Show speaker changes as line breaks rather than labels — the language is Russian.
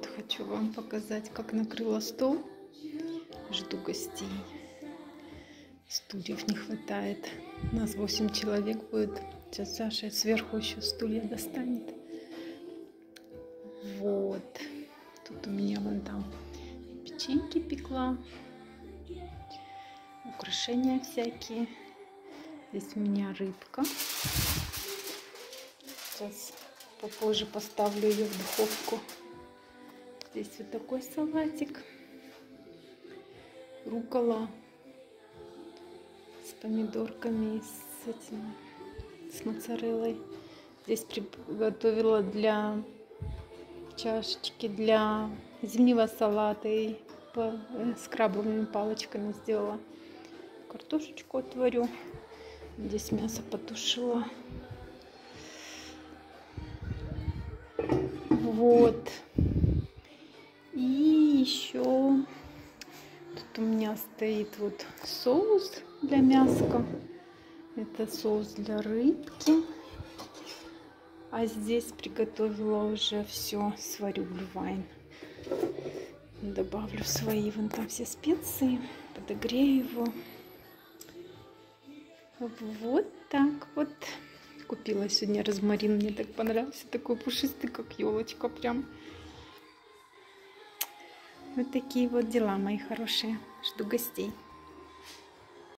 Вот, хочу вам показать, как накрыла стол. Жду гостей. Стульев не хватает. У нас 8 человек будет. Сейчас Саша сверху еще стулья достанет. Вот. Тут у меня вон там печеньки пекла. Украшения всякие. Здесь у меня рыбка. Сейчас попозже поставлю ее в духовку. Здесь вот такой салатик. Рукола с помидорками с этим, с моцареллой. Здесь приготовила для чашечки для зимнего салата и по, э, с крабовыми палочками сделала. Картошечку отварю. Здесь мясо потушила. Вот. Еще тут у меня стоит вот соус для мяска. Это соус для рыбки. А здесь приготовила уже все, сварю глювайн. Добавлю свои вон там все специи, подогрею его. Вот так вот. Купила сегодня розмарин, мне так понравился, такой пушистый, как елочка прям. Вот такие вот дела, мои хорошие. Жду гостей.